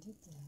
lanjut ya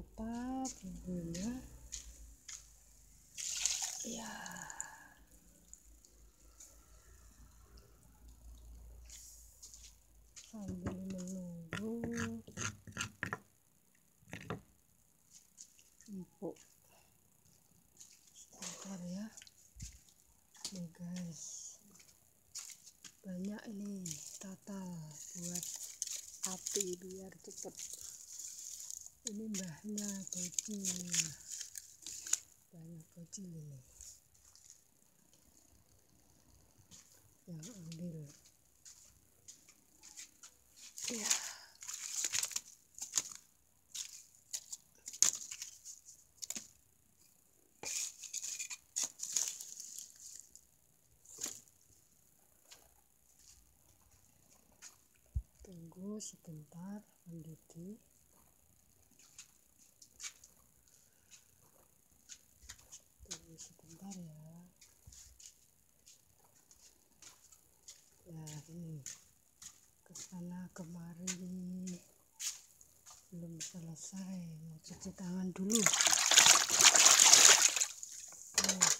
merata bumbunya. Ya sambil menunggu. Empuk. Sebentar ya. Nih guys. Banyak ini total buat api biar cepet ini mbahnya bocil banyak bocil ini. Yang ambil. Ya tunggu sebentar mendidih tunggu sebentar ya ya ini ke sana kemari. Belum selesai. Mau cuci tangan dulu. Oh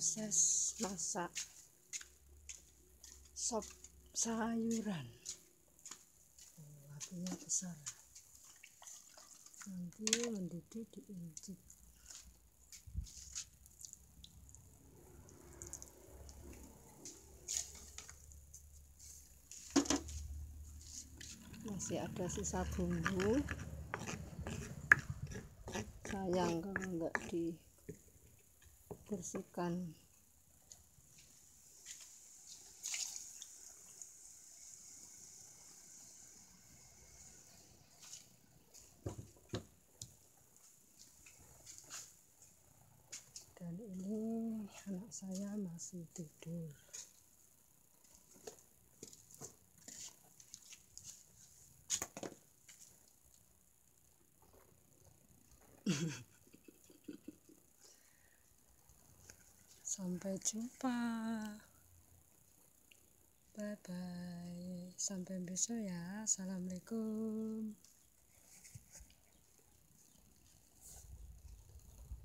proses masak sop sayuran. Apinya besar. Nanti mendidih diincik masih ada sisa bumbu. Sayang kalau enggak dibersihkan masih tidur. Sampai jumpa. Bye bye sampai besok ya. Assalamualaikum